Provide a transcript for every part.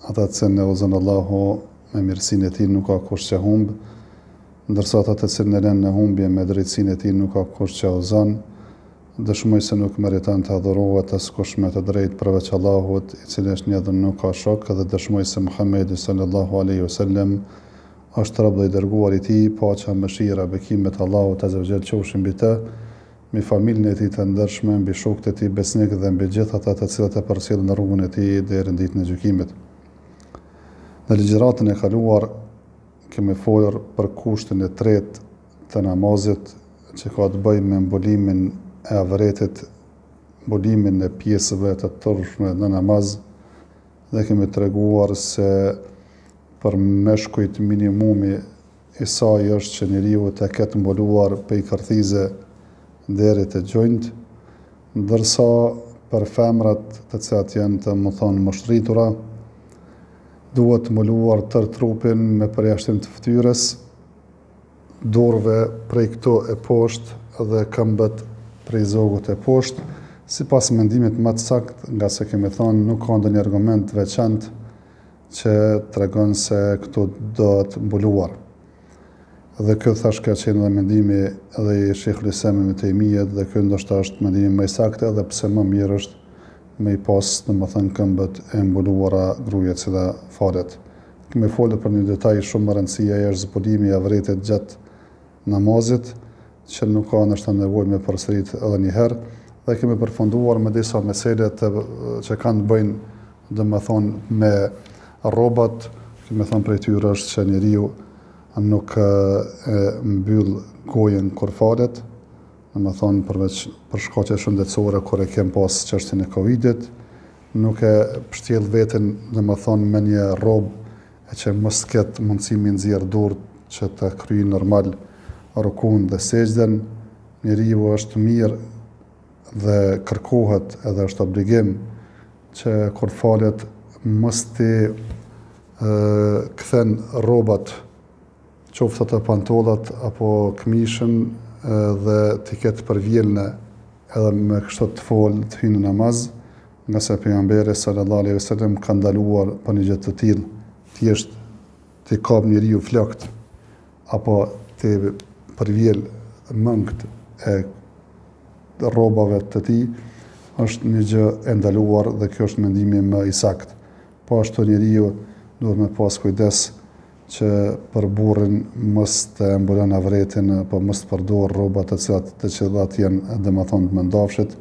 Ata të cilin e udhëzon Allahu me mirësinë e Tij nuk ka kush që humb, ndërsa ata të cilin e len në humbje me drejtësinë e Tij nuk ka kush që udhëzon. Dëshmoj se nuk meriton të adhurohet askush me të drejtë përveç Allahut, i Cili është një dhe nuk ka shok, dhe dëshmoj se Muhamedi, sallallahu alejhi ve sellem, është rob dhe i dërguar i Tij, paqja, mëshira, bekimet e Allahut, azza wa jall, qofshin mbi të, mbi familjen e tij të ndershme, mbi shokët e tij besnikë dhe mbi gjithë ata të cilët e përcjellin rrugën e tij deri në Ditën e Gjykimit. Në ligjëratën e kaluar kemi folur për kushtin e tretë të namazit që ka të bëjë me mbulimin e avretit, mbulimin e pjesëve të turpshme në namaz dhe kemi treguar se për meshkujt minimumi i saj është që njeriu të ketë mbuluar pej kërthize deri te gjunjtë, ndërsa për femrat të cilat janë domethonë moshërritura duhet të mbuluar tërë trupin me përjashtim të fytyrës, durëve prej këtu e poshtë dhe këmbët prej zogut e poshtë, sipas mendimit më të saktë, ngase kemi thonë nuk ka ndonjë argument veçantë që tregon se këto duhet mbuluar. Dhe ky thash ka qenë edhe mendimi edhe i Shejhul Islam Ibn Tejmijes dhe ky ndoshta është mendimi më i saktë edhe pse më mirë është me i pas domethënë këmbët e mbuluara gruja e cila falet. Kemi folur për një detaj shumë me rëndësi ai është zbulimi i avretit gjatë namazit, që nuk ka ndoshta nevojë me e përsërit edhe një herë, dhe kemi përfunduar me disa mesele që kanë të bëjnë, domethonë, me rrobat, domethonë prej tyre është që njeriu nuk e mbyll gojën kur falet, domethonë përveç për shkaqe shëndetësore kur e kem pas çështjen e Covidit, nuk e pshtjell veten, domethonë, me një rrobë, e që mos të ketë mundësi me i nxjerrë durët që ta kryjë normal rukun dhe sexhden, njeriu është mirë dhe kërkohet edhe është obligim që kur falet mos t'i kthen rrobat qoftë ato pantollat apo këmishën dhe t'i ketë përvjelme edhe me kështu të falet, të hyjë në namaz, Ngase Pejgamberi sallallahu alejhi ve selem ka ndaluar për një gjë të tillë, thjesht t'i kapë njeriu flokët apo t'i përvjel mëngët e rrobave të tij, është një gjë e ndaluar dhe ky është mendimi më i saktë. Po ashtu njeriu duhet me pas kujdes që për burrin mos ta mbulon avretin apo mos të përdorë rroba të cilat të cilat janë domethënë të mëndafshit,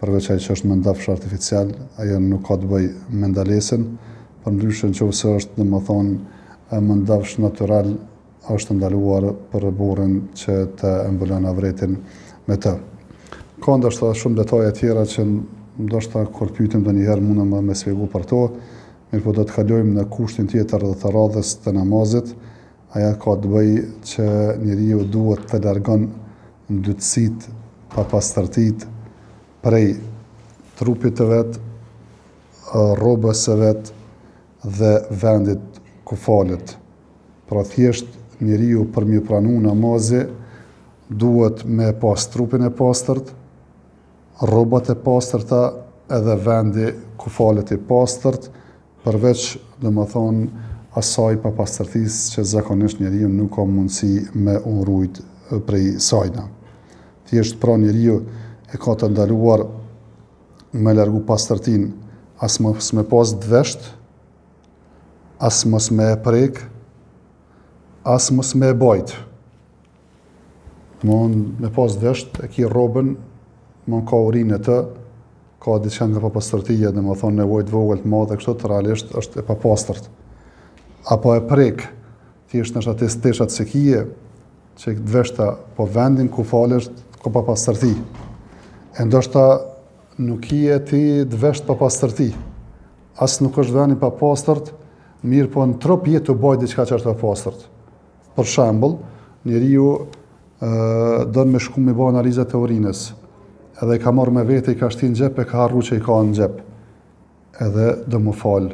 Përveç ai që është mëndafsh artificial, ajo nuk ka të bëjë me ndalesën, përndryshe nëse është domethënë mëndafsh natyral, është e ndaluar për burrin që të e mbulon avretin me të. Ka ndoshta shumë detaje tjera që ndoshta kur pyetem ndonjëherë mundem me spjegu për to, mirëpo do të kalojmë në kushtin tjetër dhe të radhës të namazit, ajo ka të bëjë që njeriu duhet të largon ndytësitë, papastërtitë prej trupit të vet, rrobës së vet dhe vendit ku falet. Pra thjesht njeriu për m'ju pranu namazi duhet me e pas trupin e pastërt, rrobat e pastërta edhe vendi ku falet i pastërt, Përveç, domethënë, asaj papastërtisë që zakonisht njeriu nuk ka mundësi me u rujt prej sajna. Thjesht pra njeriu e ka të ndaluar me largu pastërtinë, as mos me pas t'vesht, as mos me e prek, as mos me e bajt. Mun me pas t'vesht, e ki rrobën, mun ka urinë në të, ka diçka nga papastërtia, domethonë nevojë t'vogël të madhe, kështu që realisht është e papastërt. Apo e prek, thjesht ndoshta ti teshat s'i ki, që i ki t'veshta, po vendin ku falesh, ka papastërti. E ndoshta nuk je ti t'vesht papastërti. As nuk është vendi i papastërt, mirëpo në trup je tu bajt diçka që është papastërt. Për shembull, njeriu don me shku me bo analizat e urinës, edhe i ka marrë me vete, i ka shti në xhep, e ka harru që i ka në xhep, edhe do m'u fal.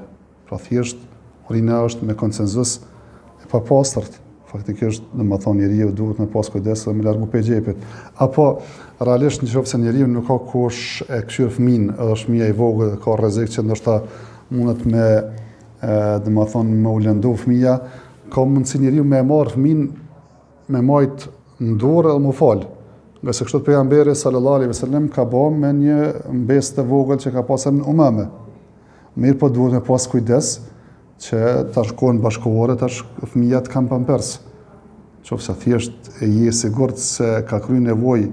Pra thjesht, urina është me konsenzus e papastërt, faktikisht, domethonë, njeriu duhet me pasë kujdes dhe me largu prej xhepit. Apo, realisht në qoftë se njeriu nuk ka kush e kqyr fëmijën, edhe është fmija i vogël dhe ka rrezik që ndoshta mundet me, domethonë, me u lëndu fëmija, Ka mundësi njeriu me e marrë fëmijën me majt në dorë edhe m'u fal. Ngase kështu edhe Pejgamberi sallallahu alaihi wasallam ka bo me një mbesë të vogël që ka pasë emën Umame. Mirëpo duhet me pas kujdes që tash n'kohën bashkëkohore tash fëmijat kanë pampers. Qoftë se thjesht je i sigurt se ka kry nevojë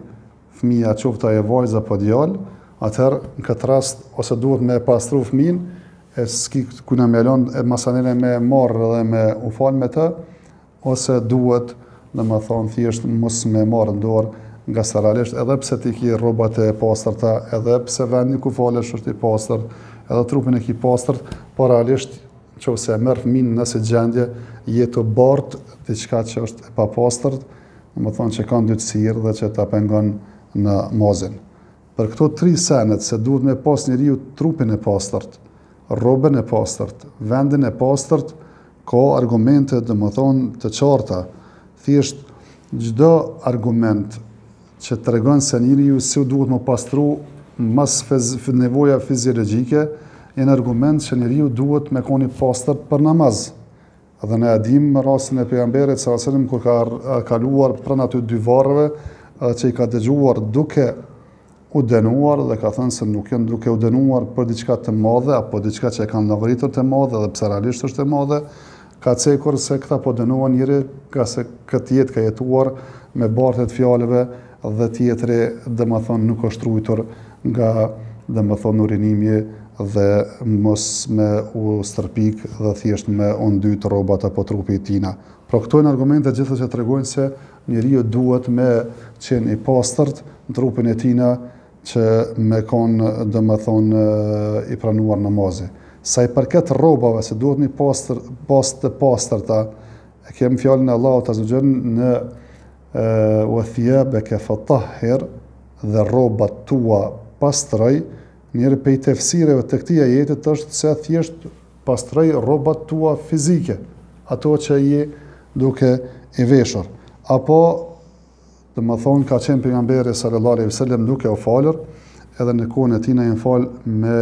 fëmija qoftë ajo vajzë apo djalë, atëherë në këtë rast ose duhet me e pastru fëmijën, e s'ki kujna me ja lon, e masanej me marrë dhe me u falë me të, ose duhet, domethonë, thjesht mos me marrë n'dorë, ngase realisht edhe pse ti ki rrobat e pastërta, edhe pse vendi ku falesh është i pastër, edhe trupin e ki t'pastër, po realisht qoftë se e merr fëmijën n'asi gjendje, je tu bart diçka që është e papastërt, domethënë që ka ndytësirë dhe që ta pengon namazin. Për këto tri sene se duhet me pas njeriu trupin e pastërt, rrobën e pastërt, vendin e pastërt, ka argumente domethënë të qarta. Thjesht çdo argument që tregon se njeriu si duhet me u pastru mas nevojave fiziologjike, janë argument që njeriu duhet me kon i pastërt për namaz. Dhe ne e dimë rastin e Pejgamberit sallallahu alejhi ve sellem kur ka kaluar pranë atyre dy varreve që i ka dëgjuar duke u dënuar dhe ka thënë se nuk janë duke u dënuar për diçka të madhe apo diçka që e kanë llogaritur të madhe edhe pse realisht është e madhe, ka cekur se këta po dënohen, njëri ngase në këtë jetë ka jetuar me bartje të fjalëve dhe tjetri domethënë nuk është rujtur nga domethënë urinimi dhe mos me u stërpik dhe thjesht me u ndyt rrobat apo trupi i tina. Pra këto janë argumente gjithë që tregojnë se njeriu duhet me qenë i pastërt në trupin e tina që me kon domethënë i pranuar namazi. Sa i përket rrobave se duhet mi pas të pastërta e kem fjalën e Allahut azze ve xhel në Wa thiyabaka fatahhir, dhe rrobat tua pastroj, njëri prej tefsireve të këtij ajetit është se thjesht pastroj rrobat tua fizike, ato që je duke i veshur. Apo, domethënë, ka qenë pejgamberi sallallahu alejhi ve sellem duke u falur, edhe në kohën e tina janë falë me,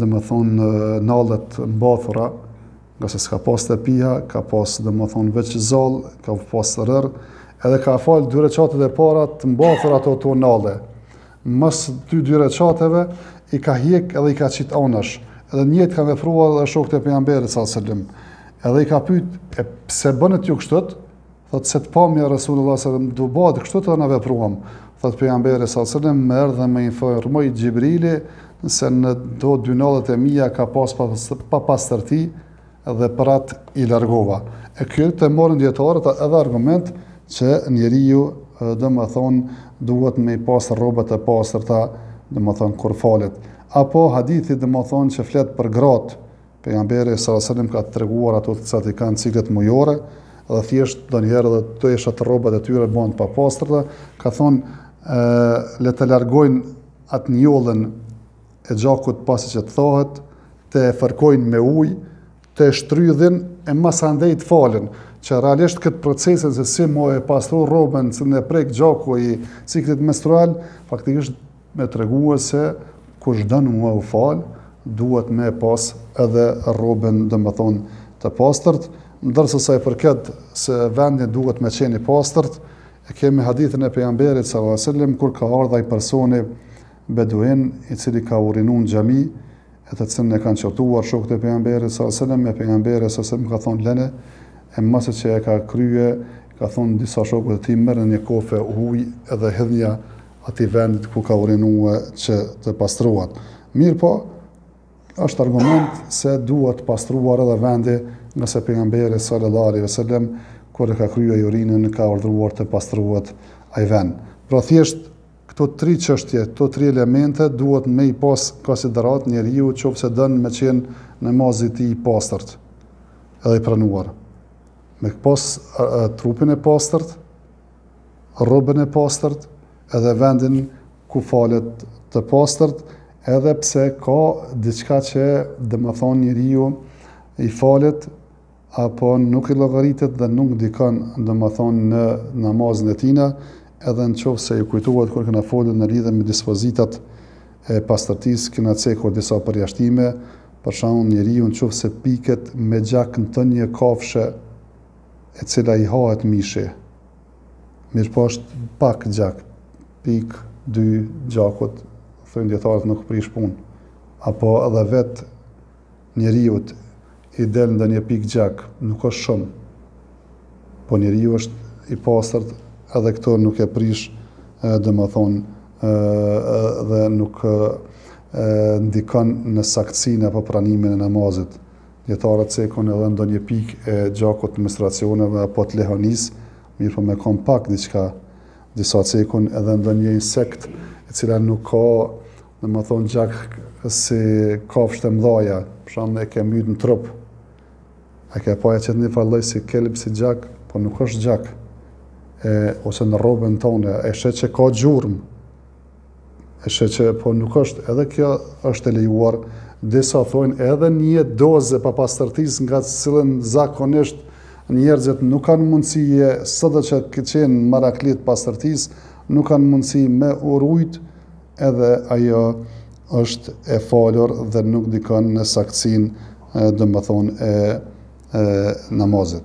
domethënë, nalle të mbathura, Ngase s'ka pas tepiha, ka pas domethënë veç zall, ka pas rërë, edhe ka falë dy reqatet e para të mbathura ato nalle. Mas atyre dy reqateve i ka hjek edhe i ka qitë anësh, edhe njëjtë kanë vepruar dhe shokët e Pejgamberit sallallahu alejhi ve sellem. Edhe i ka pytë, e pse bëtë ju kështu, Thanë se të pamë ja Resulullah se me ato, kështu edhe ne vepruam. Thotë Pejgamberi sallallahu alejhi ve sellem, më erdh dhe më informoi Xhibrili se në ato dy nallet e mija ka pas pa, papastërti dhe për atë i largova. E kjo, e morën dijetarët edhe argument që njeriu domethënë duhet me i pas rrobat e pastërta domethënë kur falet. Apo hadithi domethënë që flet për gratë, Pejgamberi sallallahu alejhi ve sellem ka treguar ato të cilat i kanë ciklet mujore dhe thjesht ndonjëherë edhe teshat rrobat e tyre bëhen të papastërta, ka thënë le ta largojnë atë njollën e gjakut pasi që të thahet, ta fërkojnë me ujë, ta shtrydhin e masandej të falen, që realisht këtë procesin se si me e pastru rrobën që e prek gjaku i ciklit menstrual, faktikisht me tregu se kush don me u fal duhet me pas edhe rroben domethon të pastërt, ndërsa sa i përket se vendi duhet me qenë i pastërt e kemi hadithin e pejgamberit sallallahu alejhi wasallam kur ka ardh ai personi beduin i cili ka urinu në xhami e të cilin e kanë qortuar shokët e pejgamberit sallallahu alejhi wasallam e pejgamberi sallallahu alejhi wasallam ka thonë lene e mase që e ka krye ka thonë disa shokëve e tij merrni një kofe ujë edhe hidhnia atij vendit ku ka urinue që të pastrohet. Mirëpo, është argument se duhet pastruar edhe vendi, nga se pejgamberi sallallahu alaihi wasallam kur e ka kryer urinën ka urdhëruar të pastrohet ai vend. Pra thjesht këto tri çështje, këto tri elemente duhet me i pas konsideratë njeriu qoftë se don me qenë namazi i tij i pastërt edhe i pranuar. Me pas trupin e pastërt, rrobën e pastërt edhe vendin ku falet të pastërt edhe pse ka diçka që domethonë njeriu i falet apo nuk i llogaritet dhe nuk ndikon domethonë në namazin e tina edhe në qoftë se ju kujtohet kur kena folun në lidhe me dispozitat e pastërtisë kena cekur disa përjashtime për shembull njeriu në qoftë se piket me gjak të ndonjë kafshe e cila i hahet mishi, mirëpo është pak gjak, pikë dy gjaku thonë dijetarët nuk prish punë, apo edhe vetë njeriut i del ndonjë pikë gjak, nuk është shumë, po njeriu është i pastërt edhe këto nuk e prish domethënë dhe nuk ndikon në saktësinë apo pranimin e namazit. Dijetarët cekin edhe ndonjë pikë e gjakut të menstruacioneve apo të lehonisë, mirëpo me kon pak diçka. Disa cekin edhe ndonjë insekt e cila nuk ka, domethënë gjak si kafshët e mëdha, për shembull e ke myt në trup. A ke pa e qet një farë lloj si kelb, si gjak, po nuk është gjak. E ose në rrobën tënde e sheh që ka gjurmë. sheh që po nuk është edhe kjo është e lejuar disa thonë edhe një dozë e papastërtisë nga të cilën zakonisht njerëzit nuk kanë mundësi e sado që të jenë merakli të pastërtisë nuk kanë mundësi me u rujt edhe ajo është e falur dhe nuk ndikon në saktësinë domethonë e namazit.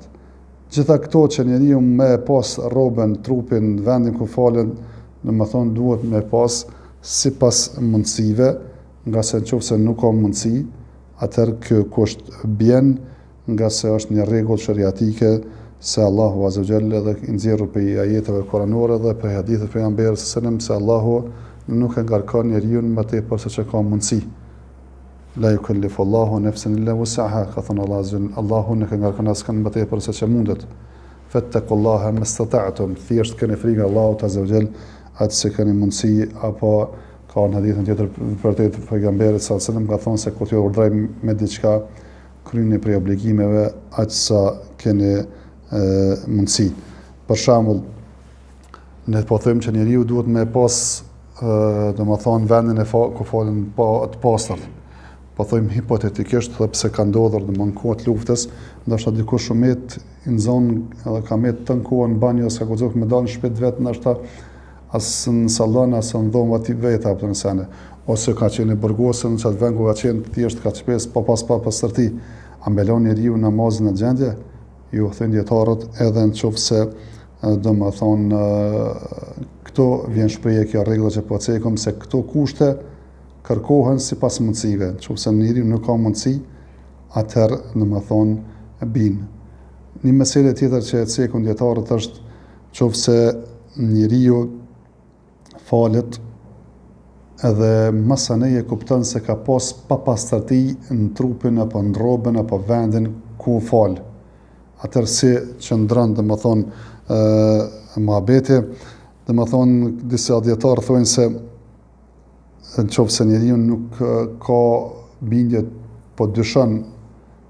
Gjitha këto që njeriu me e pas rroben, trupin, vendin ku falen, domethënë duhet me pas sipas mundësive, ngase në qoftë se nuk ka mundësi, atëherë ky kusht bjen, ngase është një rregull sheriatike se Allahu azza wa jall edhe i nxjerrur prej ajeteve kuranore dhe prej hadithit të Pejgamberit sallallahu alejhi ve sellem se Allahu nuk e ngarkon njeriun më tepër se që ka mundësi. La yukellifullahu nefsen illa wus'aha, ka thënë Allahu azza wa jall, Allahu nuk e ngarkon askënd më tepër se që mundet. Fettaqullaha mestata'tum, thjesht keni frikë nga Allahu azza wa jall aq sa keni mundësi, apo ka në hadithin tjetër prej pejgamberit sallallahu alaihi wasallam ka thënë se kur t'ju urdhëroj me diçka kryeni prej obligimeve aq sa keni mundësi. Për shembull, Ne po thojmë që njeriu duhet me pas domethënë vendin e fa, ku falen, pa, të pastër. Po thojmë hipotetikisht, edhe pse ka ndodhur në kohë të luftës, ndoshta dikush u met i nxanë edhe ka metë në kohën banjo, s'ka ku me dalë në shpi t'vet, ndoshta as në sallon, as në dhomë të vet, apëtë në sene. Ose ka qenë i burgosun, në qatë vend ku ka qenë thjesht, ka qëpesë, ka pas papastërti. A m'e lën njeriu namazin në atë gjendje? Jo, thojnë dijetarët edhe në qoftë se domethënë këtu vjen në shprehje kjo rregulla që po cekum se këto kushte kërkohen sipas mundësive në qoftë se njeriu nuk ka mundësi atëherë domethënë bin një mesele tjetër që e cekin dijetarët është në qoftë se njeriu falet edhe masandej e kupton se ka pas papastërti në trupin apo në rrobën apo vendin ku u falë. Atëherë si qëndron domethënë e, muhabeti, domethënë disa dijetarë thonë se Në qoftë se njeriu nuk ka bindje, po dyshon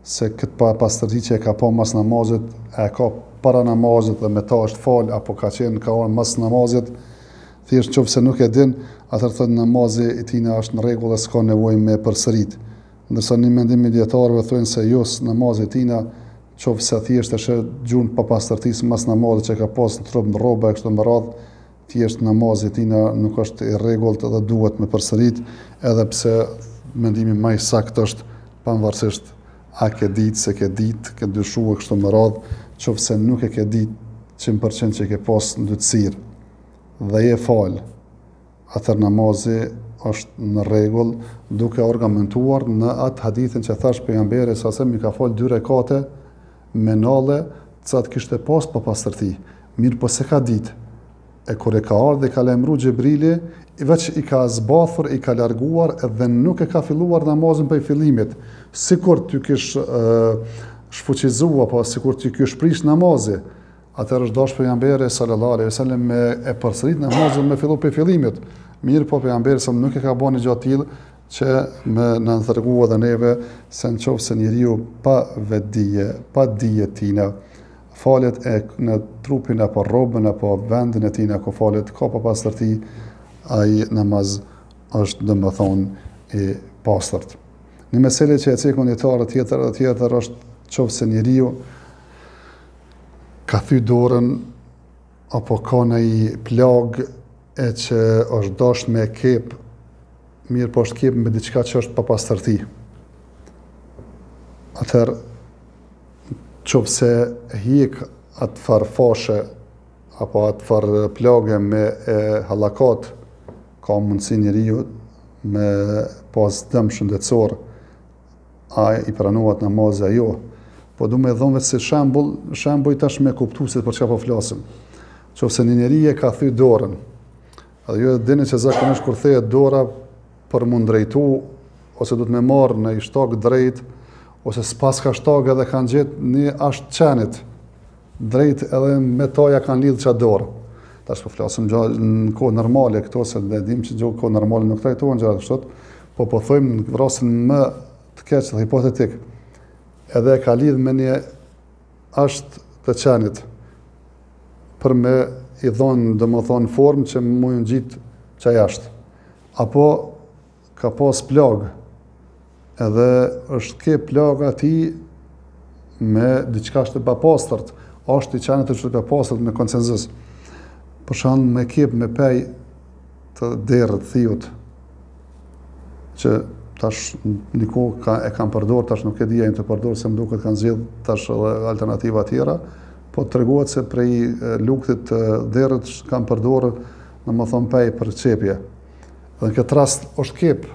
se këtë papastërti që e ka pa mas namazit, e ka para namazit dhe me ta është falë, apo ka qenë ka ra mas namazit, thjesht në qoftë se nuk e din, atëherë thotë namazi i tina është në rregull e s'ka nevojë me përsërit. Ndërsa një mendim i dijetarëve thonë se jo namazi i tina, qoftë se thjesht e sheh gjurmën e papastërtisë mas namazit që ka pas në trup në rrobe e kështu me radhë, Thjesht namazi i tina nuk është i rregullt dhe duhet me përsërit, edhe pse mendimi ma i saktë është panvarësisht a ke ditë, s'e ke ditë, ke dyshu e kështu me radhë, qoftë se nuk e ke ditë qind për qind që ke pas ndytësirë dhe je falë, atëherë namazi është në rregull, duke u argumentuar në atë hadithin që thashë pejgamberi sallallahu alejhi ve sellem i ka falë dy rekate, Me nalle të cilat kishte pas papastërti, mirëpo s'e ka ditë. E kur i ka ardhë e ka lajmëru Xhebrili, veç i ka zbathur e i ka larguar dhe nuk e ka filluar namazin prej fillimit, sikur t'iu kish shfuqizu apo sikur t'iu kish prish namazi. Atëherë është dashtë Pejgamberi sallallahu alejhi ve sellem me e përsërit namazin me fillu prej fillimit, mirëpo Pejgamberi sallam nuk e ka ba një gjë të tillë që me na tregu dhe neve se në qoftë se njeriu pa vetëdije, pa dije tina, falet e në trupin apo rrobën apo vendin e tina ku falet ka papastërti, ai namaz është domethonë i pastërt. Një mesele që e cekin dijetarët tjetër dhe tjetër është qoftë se njeriu ka thy dorën apo ka naj plagë e që është dashtë me kep, mirëpo është kep me diçka që është papastërti. Atëherë, qoftë se hjek atë farë fashe, apo atë farë plage me e halakat, ka mundësi njeriu me pas dëm shëndetësor, A i pranohet namazi a jo? Po du me dhonë veç si shembull, shembuj tash me kuptu se për çka po flasim. Qoftë se një njeri e ka thy dorën, edhe ju e dini që zakonisht kur thehet dora për m'u drejtu, ose duhet me marrë naj shtag drejt, ose s'paska shtag edhe kanë gjetë një asht qenit, Drejt edhe me ta ia kanë lidhë qa dorë. Tash po flasim jo në kohë normale këto, se e dimë që jo në kohë normale nuk trajtohen gjërat kështu, po po thojmë në rastin më të keq dhe hipotetik, edhe e ka lidhë me një asht të qenit, për me i dhonë, domethonë, formë që m'u ngjit qaj asht. Apo Ka pas plagë edhe është kep plaga e tij me diçka që është e papastërt, ashti i qenit që është i papastërt me konsensus. Për shembull me kep me pej të derrit, thiut, që tash një kohë ka, e kanë përdor, tash nuk e di a e përdorin, se më duket kanë zgjidh tash edhe alternativa tjera, po tregohet se prej lukthit të derrit kanë përdor domethonë pej për qepje. Dhe në këtë rast është kep,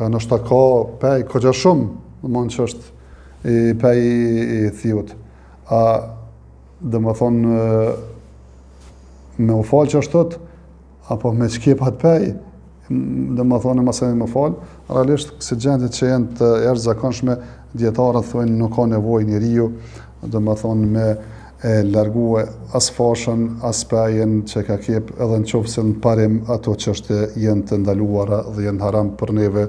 e noshta ka pej koxha shumë, dhe mund që është i pej i thiut. A, domethonë, me u falë qashtu, apo me çkep atë pej, domethonë, më se me u falë, realisht, kësi gjendje që janë të jashtëzakonshme, dijetarët thojnë, nuk ka nevojë njeriu, domethonë, me e largue as fashën as pejën që ka kep edhe në qoftë se në parim ato çështje jen të ndaluara dhe jen haram për neve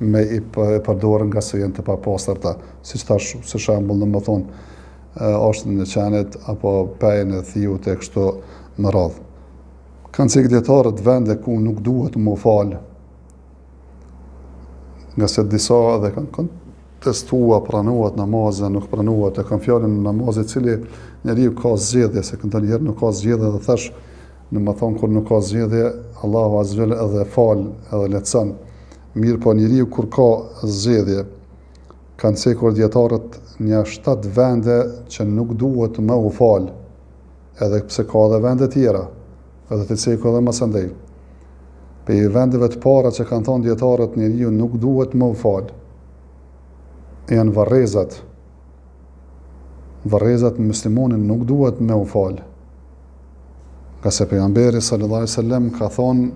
me i përdor ngase jen të papastërta siç thashë si shembull domethën ashtin e qenit apo pejën e thiut e kështu me radhë kan cek dijetarët vende ku nuk duhet m'u fal Ngase disa edhe kanë kontestua pranohet namazi, nuk pranohet, e kam fjalën në namaze, cili njeriu ka zgjedhje, se ndonjëherë nuk ka zgjedhje dhe thashë, domethënë, kur nuk ka zgjedhje, Allahu Azza wa Jall edhe fal, edhe lehtëson. Mirëpo njeriu kur ka zgjedhje, kanë cekur dijetarët nja shtatë vende që nuk duhet me u fal. Edhe pse ka edhe vende tjera, edhe të cekura dhe masandej. Prej vendeve të para që kanë thënë dijetarët njeriu nuk duhet me u fal janë varrezat. Varrezat muslimani nuk duhet me u fal. Ngase pejgamberi sallallahu alaihi wasallam ka thonë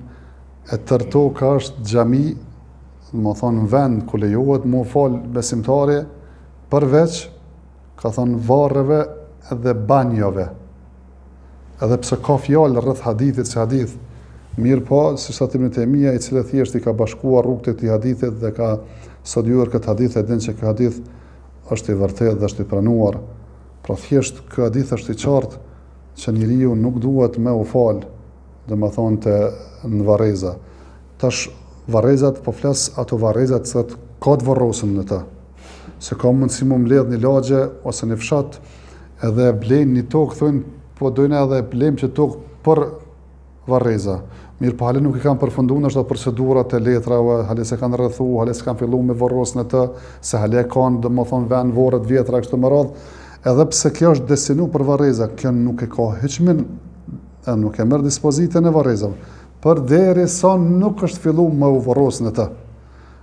e tërë toka është xhami, domethënë vend ku lejohet me u fal besimtari përveç ka thënë varreve dhe banjove, edhe pse ka fjalë rreth hadithit si hadith, mirëpo siç thotë Ibn Taymija, i cili thjesht i ka bashkuar rrugët e këtij hadithit dhe ka studiuar këtë hadith e din se ky hadith është i vërtetë dhe është i pranuar. Pra thjesht ky hadith është i qartë që njeriu nuk duhet me u fal, domethënë të në varreza. Tash varrezat po flas ato varrezat që ka të varrosun në to. Se ka mundësi me u mbledh një lagje ose një fshat edhe e blejnë një tokë, thonë, po dojmë edhe e blejmë qët tokë për varreza. Mirëpo hala nuk i kanë përfundu ndoshta procedurat e letrave, hala s'e kanë rrethu, hala s'kanë fillu me varros në të, se hala e kanë domethënë venin vorret e vjetra kështu me radhë, edhe pse kjo është destinu për varreza, kjo nuk e ka hukmin, nuk e merr dispozitën e varrezave, përderisa nuk është fillu me u varros në të.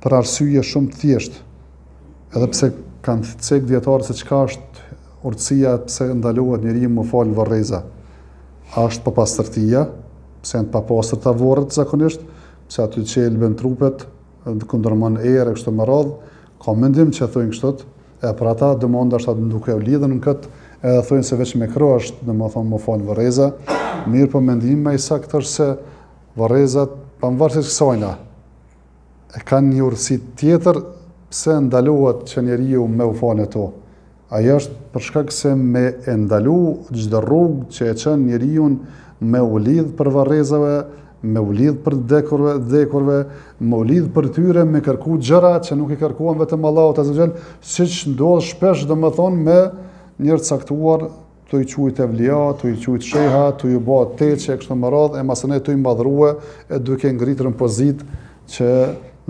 për arsye shumë të thjeshtë, edhe pse kanë cek dijetarët se çka është urtësia, pse ndalohet njeriu me u fal n'vorreza. A është papastërtia, pse janë të papastërta vorret zakonisht, pse aty qelben trupet, kundërmon erë kështu me radhë, ka mendim që thonë kështu, e për ata dhe ndoshta duke u lidhun në këtë, edhe thonë se veç mekruh është, domethënë me u fal n'vorreza, mirëpo po mendimi më i saktë është se vorrezat, pavarësisht kësajna, E kanë një urtësi tjetër pse ndalohet që njeriu me u fal në to. Ajo është për shkak se me e ndalu çdo rrugë që e çon njeriun me u lidh për varrezave, me u lidh për vdekurve, vdekurve, me u lidh për tyre, me kërku gjëra që nuk i kërkohen vetëm Allahut Azza wa Jall, siç ndodh shpesh domethënë me njerëz të caktuar tu i qujt evlija, tu i qujt sheha, tu ju ba teqe, kështu me radhë, e masanej tu i madhrue, e duke ngritur në pozitë që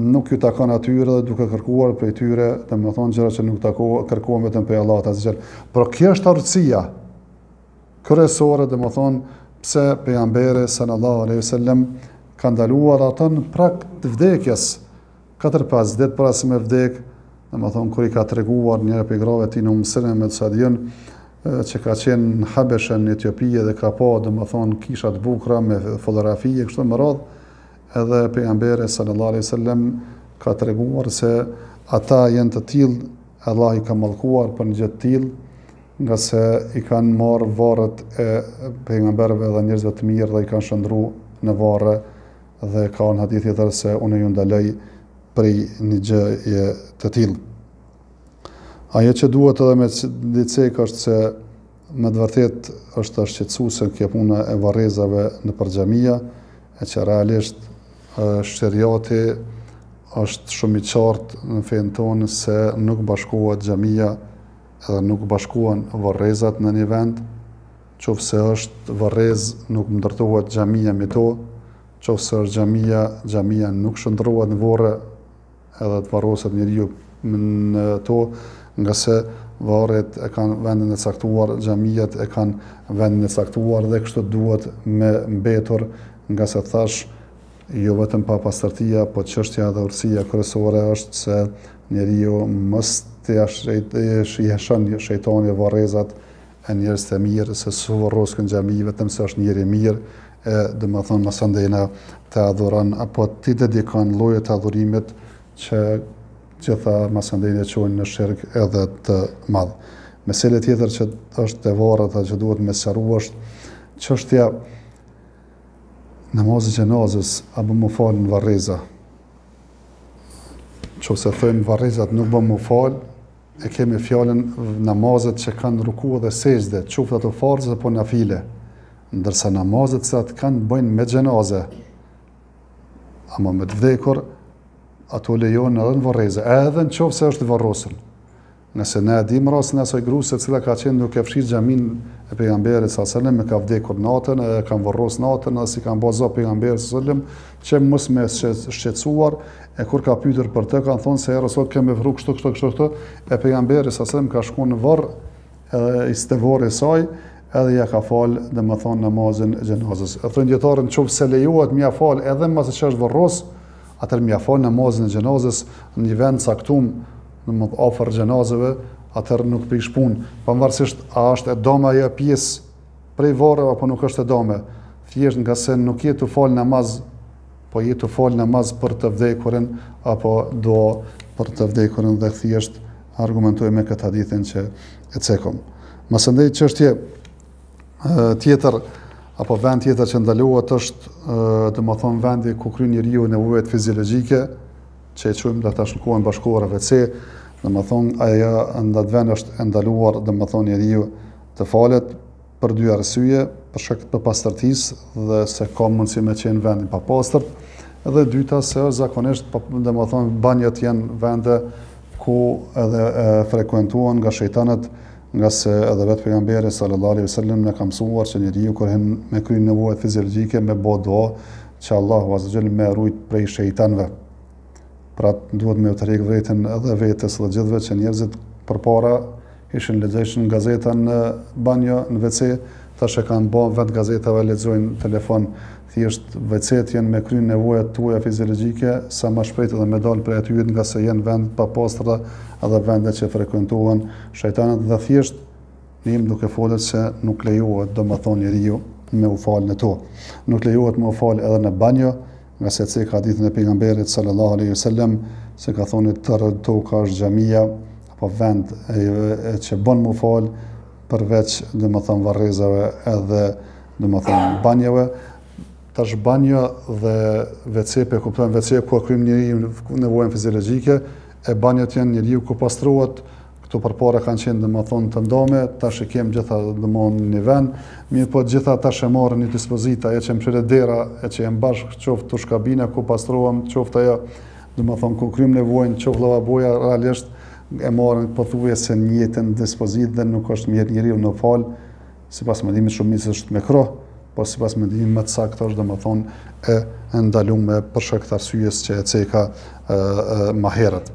nuk ju takon atyre dhe duke kërkuar prej tyre, domethënë gjëra që nuk tako, kërkohen vetëm prej Allahut azze ve xhel. Pra kjo është urtësia kryesore domethënë, pse pejgamberi sallallahu alejhi ve sellem ka ndaluar atë në prag të vdekjes, Katër pesë ditë para se me vdekë, domethënë kur i ka treguar njëra prej grave të tij Umm Seleme me sa di unë, që ka qenë në Habeshe në Etiopi dhe ka pa domethënë kisha të bukura me fotografi e kështu me radhë, edhe pejgamberi sallallahu alaihi wasallam ka treguar se ata janë të tillë, Allah i ka mallkuar për një gjë të tillë, ngase i kanë marrë varret e pejgamberëve dhe njerëzve të mirë dhe i kanë shndërru në varre, Dhe ka në hadith tjetër se unë ju ndaloj prej një gjëje të tillë. Ajo që duhet edhe me u cek është se me të vërtetë është shqetësuese kjo puna e varrezave nëpër xhamia, e që realisht sheriati është shumë i qartë në fenë tonë se nuk bashkohet xhamia edhe nuk bashkohen varrezat në një vend, Qoftë se është varrezë nuk ndërtohet xhamia mbi to, qoftë se është xhamia, xhamia nuk shndërrohet në varre edhe të varroset njeriu në to, ngase varret e kanë vendin e caktuar, xhamiat e kanë vendin e caktuar dhe kështu duhet me mbetur, ngase thashë jo vetëm papastërtia, po çështja edhe urtësia kryesore është se njeriu mos t'ia hijeshon shejtani varrezat e njerëzit e mirë se s'u vorros kush n'xhami vetëm se është njeri i mirë e domethënë masandej ta adhuron apo t'i dedikon lloje të adhurimit që gjitha masandej e çojnë në shirk edhe të madh mesele tjetër që është te varret dhe që duhet me sqaru është çështja e namazit të xhenazës a bën me u fal në varreza nëse thojmë varrezat nuk bën me u fal E kemi fjalën për namazet që kanë ruku dhe sexhde, qoftë ato farzë apo nafile, ndërsa namazet të cilat kanë të bëjnë me xhenaze, ama me të vdekur, ato lejohen edhe në vorreza, edhe në qoftë se është vorrosun. Nëse ne e dimë rastin e asaj gruje, e cila ka qenë duke fshirë xhaminë e pejgamberit alejhi selam, e ka vdekur natën, e kanë vorros natën, dhe s'i kanë bo za pejgamberit alejhi selam, që mos me shqetësuar, e kur ka pyetur për të, kanë thonë se ja Resul e kemi varru kështu kështu kështu kështu, e pejgamberi sa selam ka shku në varr, edhe ishte varri i saj, edhe ia ka fal, domethënë namazin e xhenazës. E thonë dietarë në qoftë se lejohet me ia fal edhe mbasi që është varros, atëherë me ia fal namazin e xhenazës në një vend caktuar, domethënë afër xhenazëve, atëherë nuk prish punë, pavarësisht a është e ndame ajo pjesë prej varreve apo nuk është e ndame, thjesht ngase nuk je tu falë namaz, po je tu falë namaz për të vdekurin, apo dua për të vdekurin dhe thjesht argumentojnë me këtë hadithin që e cekëm. Masandej çështje tjetër, apo vend tjetër që ndalohet është, domethënë, vendi ku kry njeriu nevojat fiziologjike, që e quajmë edhe tash në kohën bashkëkohore WC, domethënë, ajo n'atë vend është ndaluar, domethënë, njeriu Të falet për dy arsye, për shkak të papastërtisë dhe se ka mundësi me qenë vend i papastërt, dhe e dyta se është zakonisht, po, domethënë banjët janë vende ku edhe e, frekuentohen nga shejtanët, ngase edhe vetë pejgamberi sallallahu alaihi wasallam na ka mësuar se njeriu kur hyn me kry nevojat fiziologjike me bë dua që Allahu azza jall me e rujt prej shejtanëve. Pra duhet me u tërheq vërejtjen edhe vetes dhe gjithëve që njerëzit përpara Ishin lexojshin gazeta në banjo, në WC, tash e kanë bë n'vend gazetave e lexojnë në telefon. Thjesht WC-t janë me kry nevojat tuaja fiziologjike, sa më shpejt dhe me dalë prej atyre ngase janë vende të papastra edhe vende që frekuentohen shejtanët dhe thjesht ne jemi duke folur se nuk lejohet domethënë njeriu me u fal në to. Nuk lejohet me u fal edhe në banjo, Ngase cek hadithin e Pejgamberit sallallahu alejhi ve sellem se ka thonë tërë toka është xhamia apo vend e, e që bën m'u fal përveç domethën varrezave edhe domethën banjave tash banja dhe WC p'e kupton WC ku e kryn njeriu nevojën fiziologjike e banjat janë njeriu ku pastrohet Këtu përpara kanë qenë domethënë të ndame, tash i kemi gjitha domethënë në një vend, mirëpo gjitha tash e marrin një dispozitë, ajo qe me kqyr dera, e që jem bashkë, qoftë tush kabina, ku pastrohem, qoftë ajo, domethënë, ku kryjmë nevojnë, qoftë lavaboja, realisht, e marrin pothuajse të njëjtën dispozitë dhe nuk është mirë njeriu m'u falë, Sipas mendimit të shumicës është mekruh, por sipas mendimit më të saktë është domethënë e e ndaluar për shkak të arsyes që e ceka më herët.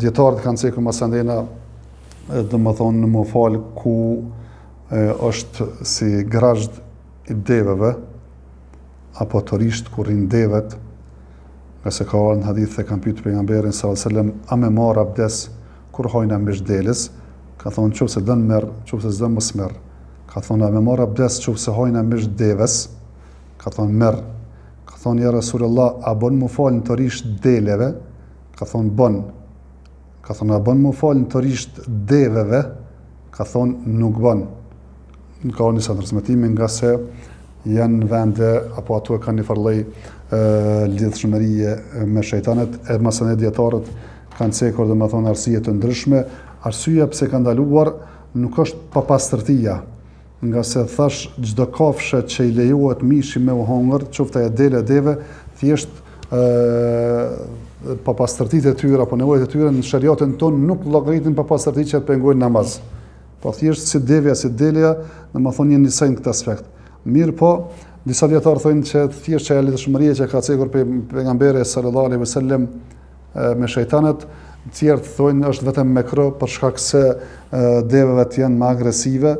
Dietarët kanë cekur masandena domethënë m'u fal ku është si grazhd i deveve apo torishte ku rrinë devet, ngase ka ardhur në hadith e kanë pyetur pejgamberin sallallahu alajhi wasallam a me marr abdes Kur hajna mish delës, ka thonë nëqofse don merr, nëqofse s'don mos merr. Ka thonë a me marr abdes nëqofse hajna mish deves, ka thonë merr. Ka thonë ja Resulallah a bon mu falë në torisht deleve, ka thonë bon. Ka thonë a bon mu falë në torisht deveve, ka thonë nuk bon. Ka njëfarë transmitime ngase janë vende, apo ato e kanë njëfarë lloj lidhshmërie me shejtanët, e masanej dijetarët kanë cekur domethënë arsye të ndryshme, arsyeja pse ka ndaluar nuk është papastërtia, ngase thashë çdo kafshë që i lejohet mishi me u hongër, qoftë ajo dele, deve, thjesht papastërtitë e tyre, apo nevojat e tyre, në sheriatin tonë nuk llogariten papastërti që të pengojnë namaz. Po thjesht si devja si delja, domethënë janë njësoj në këtë aspekt. Mirëpo, disa dijetarë thonë se thjesht ç'ajo lidhshmëria që ka cekur pe Pejgamberi sallallahu alejhi ve selem me shejtanët, të tjerë thonë është vetëm mekruh për shkak se devet janë më agresive,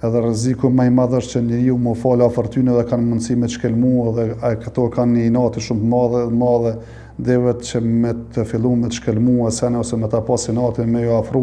edhe rreziku më i madh është që njeriu m'u fal afër tyre dhe kanë mundësi me t'shkelmu edhe ato kanë një inat shumë të madhe, të madhe devet që me të fillu me të shkelmu e sene ose me ta pas inatin me ju afru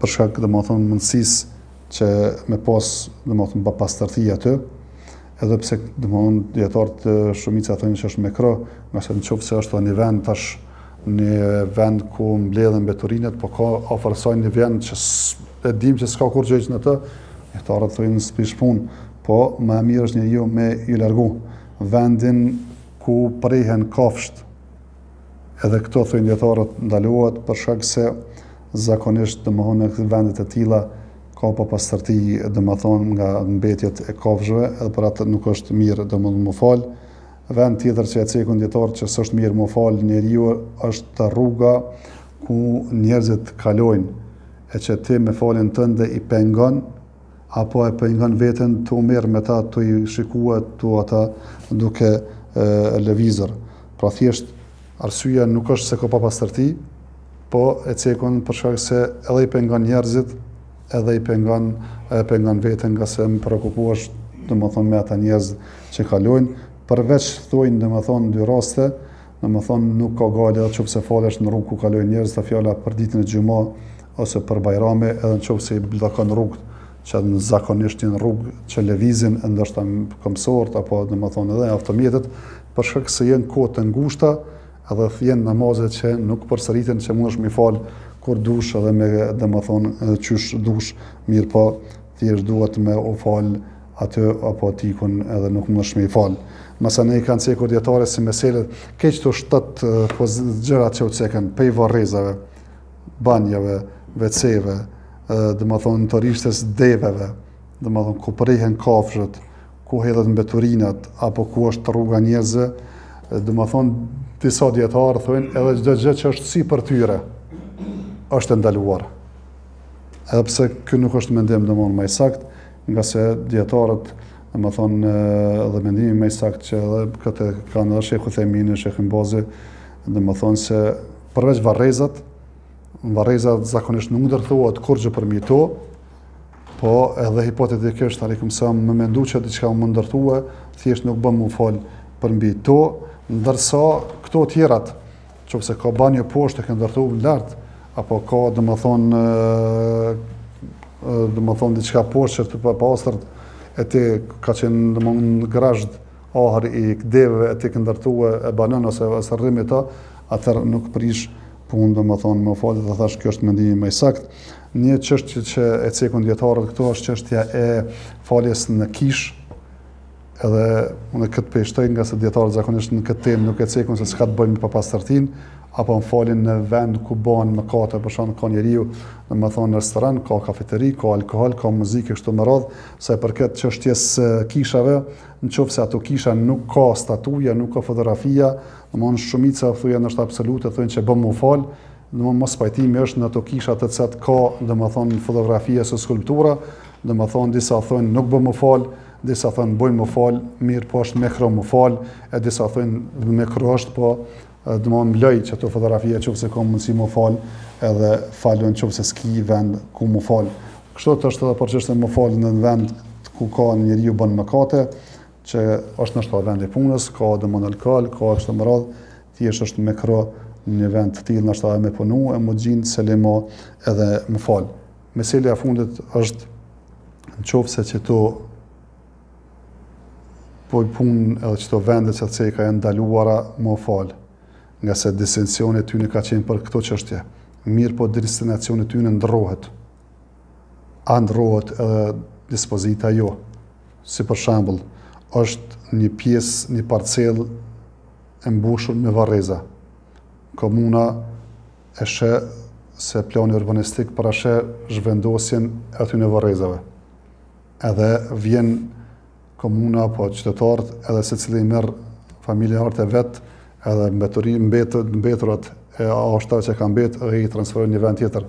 për shkak domethënë mundësisë që me pas domethënë papastërti aty, edhe pse domethënë dijetarët shumica thonë që është mekruh, ngase në qoftë se është një vend tash një vend ku mbledhen beturinet, po ka afër saj një vend që e dim që s'ka kurrgjë në të, dijetarët thonë s'prish punë, po më e mirë është njeriu me iu largu vendit ku prehen kafshët, Edhe këto thojnë dijetarët ndalohet për shkak se zakonisht domethënë në vendet e tilla ka papastërti domethënë nga mbetjet e kafshëve edhe për atë nuk është mirë domethënë me u fal. Vend tjetër që e cekun dijetarët që s'është mirë me u fal njeriu është te rruga ku njerëzit kalojnë e që ti me faljen tënde i pengon Apo e pengon veten tu u marrë me ta tu i shiku ti ata duke lëvizur. Pra thjesht arsyeja nuk është se ka papastërti, po e cekun për shkak se edhe i pengon njerëzit edhe i pengon e pengon veten ngase më preokupohesh domethënë me ata njerëz që kalojnë, përveç thojnë domethënë dy raste, Domethënë nuk ka gajle edhe qoftë se falesh në rrugë ku kalojnë njerëzit a fjala për ditën e xhuma, ose për bajrame edhe në qoftë se i bllokon rrugët që në zakonisht janë rrugë që lëvizin ndoshta këmbësorët apo domethënë edhe automjetet për shkak se janë kohë të ngushta edhe janë namaze që nuk përsëriten që mundesh m'i fal kur dush edhe me domethënë qysh dush mirëpo thjesht duhet me u fal aty apo dikun edhe nuk munesh me i falë. Mësa ne i kanë cekur dijetarët si mesele, te këto shtatë gjëra që u cekën, pej varrezave, banjave, veceve, domethënë në torishte të deveve, domethënë ku prihen kafshët, ku hedhen mbeturinat, apo ku është rruga e njerëzve, domethënë disa dijetarë thonë edhe gjithçka që është sipër tyre, është e ndaluar. Edhe pse ky nuk është mendim domethënë ma i saktë, Ngase dijetarët, domethënë dhe mendimi më i saktë që edhe këtë kanë edhe Shejh Uthejmini, Shejh Bin Bazi, domethënë se përveç varrezat, varrezat zakonisht nuk ndërtohet kurgjë përmi to, po edhe hipotetikisht alikum sa me mendu që diçka me u ndërtu, thjesht nuk bën me u falë përmbi to, ndërsa këto tjerat Qoftë se ka banjo poshtë e ke ndërtu në lartë, apo ka domethënë, domethënë, diçka poshtë që është e papastër, e ti ka qenë domethënë grazhd, ahër i deveve, e ti ke ndërtu e banon ose rri mi ta, atëherë nuk prish punë domethënë me u falë dhe thashë ky është mendimi ma i saktë. Një çështje që e cekun dijetarët këtu është çështja e faljes në kishë, Edhe unë këtë po e shtoj ngase dijetarët zakonisht në këtë temë nuk e cekun se s'ka të bëjë me papastërtinë, apo me faljen në vend ku bëhen mëkate, për shkak ka njeriu, domethënë në restoran, ka kafeteri, ka alkohol, ka muzikë kështu me radhë, sa i përket çështjes së kishave, në qoftë se ato kisha nuk ka statuja, nuk ka fotografia, domethënë shumica thuaja ndoshta absolute thonë që bën me u fal, domethënë mospajtimi është në ato kisha të cilat ka domethënë fotografia ose skulptura, domethënë disa thonë nuk bën me u fal, Disa thonë bon me u fal, mirëpo është mekruh me u fal, e disa thonë dhe mekruh është po edhe me i mlu qato fotografia qoftë se ka mundësi me u fal edhe falen qoftë se s'ki vend ku me u fal. Kështu është edhe për çështje me u fal në vend ku ka njeriu bën mëkate, që është nështë të vend i punës, ka domethënë alkool, kështu me radhë, ti është është mekruh në një vend të tillë nështë të me punu, e më gjinë se le edhe me u falë. Meselja e fundit është në qoftë se qëto punë edhe qëto vendet që i ceka janë të ndaluara me u falë, ngase destinacioni i tyne ka qenë për këto çështje. Mirëpo destinacioni i tyne ndërrohet, a ndërrohet edhe dispozita jo, si për shembull, është një pjesë, një parcelë e mbushur me varreza. Komuna e sheh se plani urbanistik parasheh zhvendosjen e atyne varrezave. Edhe vjen komuna apo qytetarët edhe secili i merr familjarët e vet edhe mbeturi mbetur mbeturat e ashtave që ka mbet i transferojnë në një vend tjetër.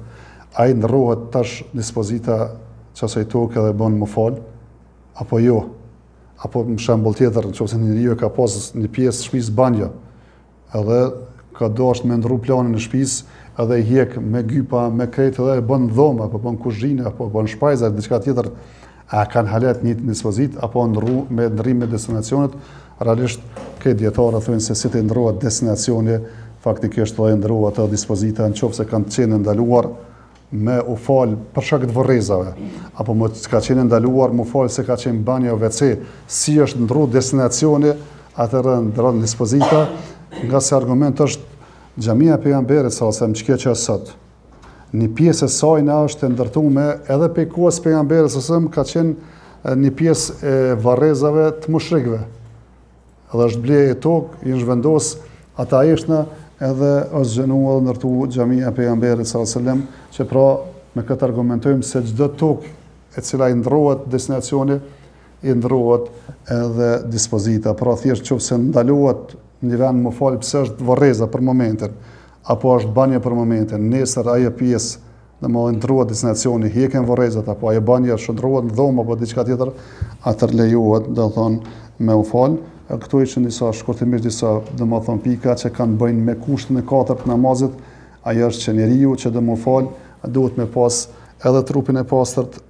Ai ndërrohet tash dispozita asaj toke dhe bën me u fal apo jo? Apo në shembull tjetër, nëse njeriu e ka pas një pjesë të shtëpisë banjo, Edhe ka dashtë me ndru planin e shpisë, edhe i hjek me gypa, me krejt edhe e bën dhomë, apo bën kuzhinë, apo bën shpajza, e diçka tjetër, a ka hala të njëjtën dispozitë, apo ndrron me ndrrimin e destinacionit, realisht këta dijetarë thonë se si të ndrrohet destinacioni, faktikisht ndrrohet edhe dispozita, në qoftë se ka qenë e ndaluar, me u fal për shkak të vorrezave, apo ka qenë e ndaluar me u fal se ka qenë banja o WC, si është ndrru destinacioni, atëherë ndërron dispozita, ngase argument është Xhamia e Pejgamberit sallallahu alajhi wasallam kjo që është sot. Një pjesë e sajna është e ndërtuar edhe pe kohës pejgamberit sallallahu alajhi wasallam ka qenë një pjesë e varrezave të mushrikëve. Edhe është ble ajo tokë, janë zhvendos ata eshtna, edhe është zgjeru edhe ndërtu xhamia e pejgamberit s.a.s. që pra me këtë argumentojmë se çdo tokë e cila i ndrohet destinacioni, i ndrohet edhe dispozita. Pra thjesht qoftë se ndalohet një vend me u fal pse është vorreza për momentin, apo është banje për momentin, nesër ajo pjesë domethënë ndrrohet destinacioni, hjeken vorrezat, apo ajo banjë shndërrohet në dhomë, apo diçka tjetër, atëherë lejohet, domethënë, me u fal. Këto ishin disa shkurtimisht disa, domethënë, pika që kanë të bëjnë me kushtin e katërt të namazit, ajo është që njeriu që do me u fal, duhet me pas edhe trupin e pastërt,